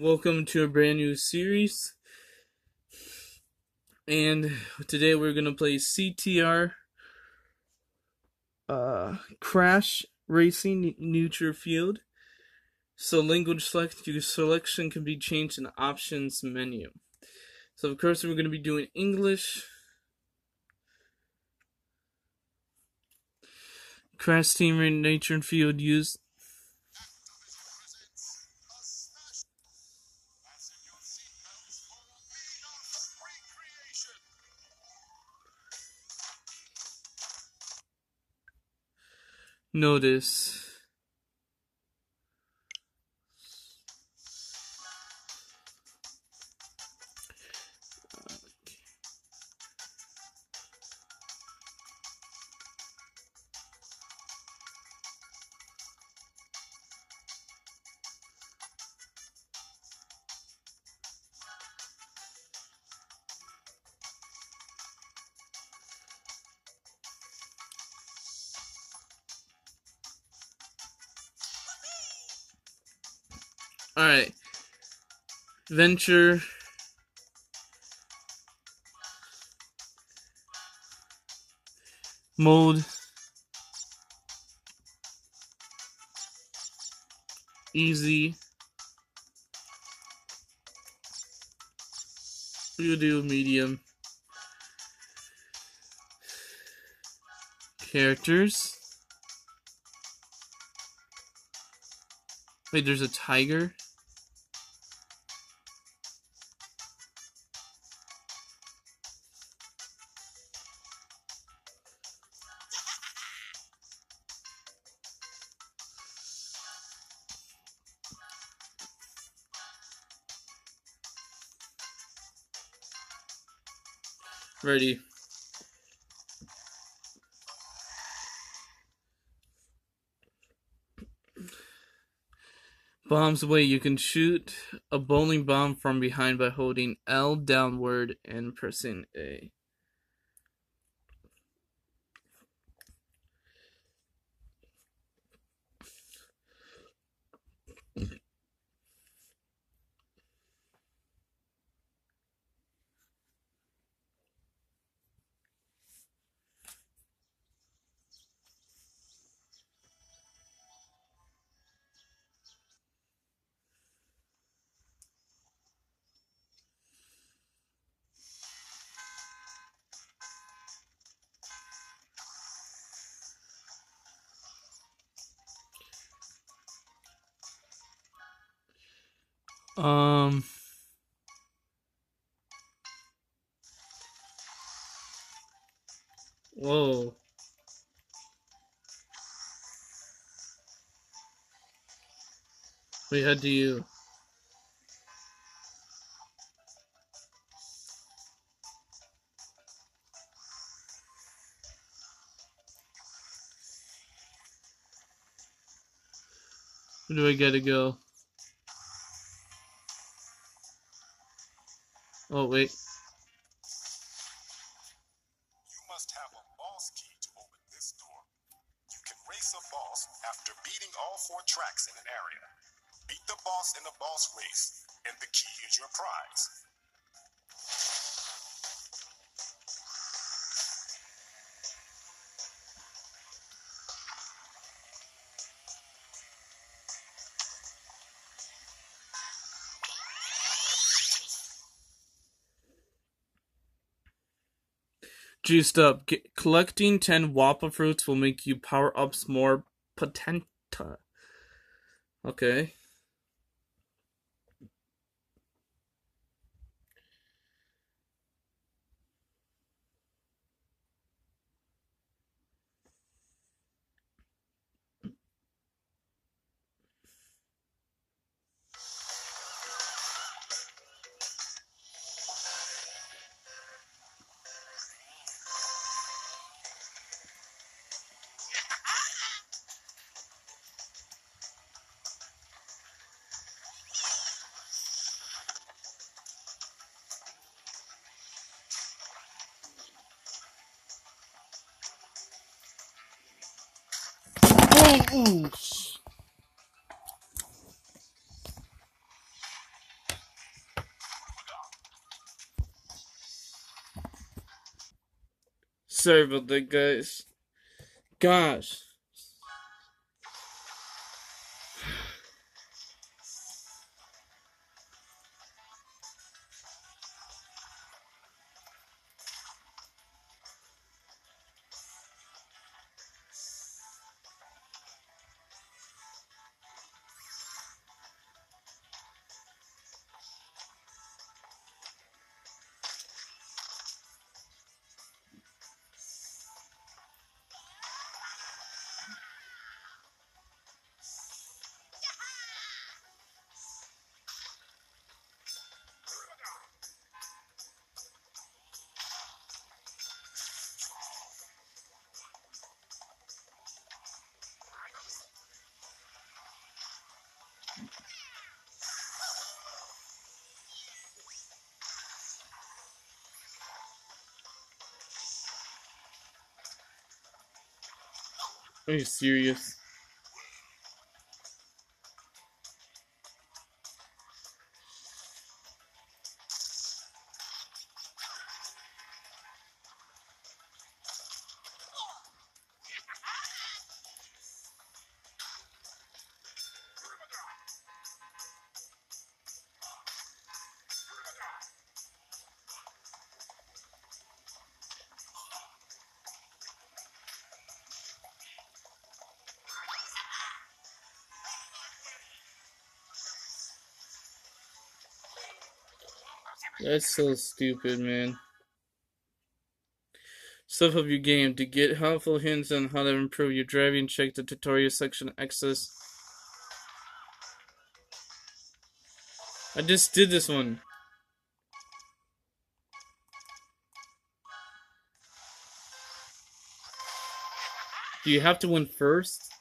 Welcome to a brand new series. And today we're going to play CTR uh, Crash Racing Nitro-Fueled. So language select your selection can be changed in the options menu. So of course we're going to be doing English. Crash Team Nitro-Fueled use notice Alright. Venture. Mode. Easy. We'll do medium. Characters. Wait, there's a tiger? Ready. Bombs away. You can shoot a bowling bomb from behind by holding L downward and pressing A. Um. Whoa. We had to you. Where do I gotta go? Oh, wait. You must have a boss key to open this door. You can race a boss after beating all four tracks in an area. Beat the boss in boss race, and the key is your prize. Juiced up. Get, collecting 10 Wumpa fruits will make you power ups more potenta. Okay. Titans. Sorry about the guys. Gosh. Are you serious? That's so stupid, man. Stuff of your game. To get helpful hints on how to improve your driving, check the tutorial section access. I just did this one. Do you have to win first?